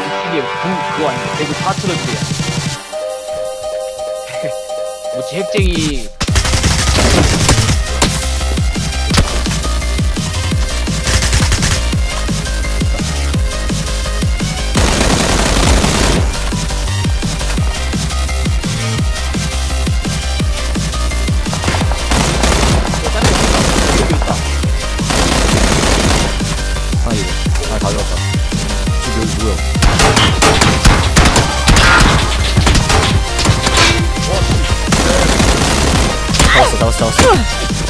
이게 그, 그거 아니야. 대구 파트너들이야. 뭐지 핵쟁이. 아 이거. 아 가져왔다. Oh.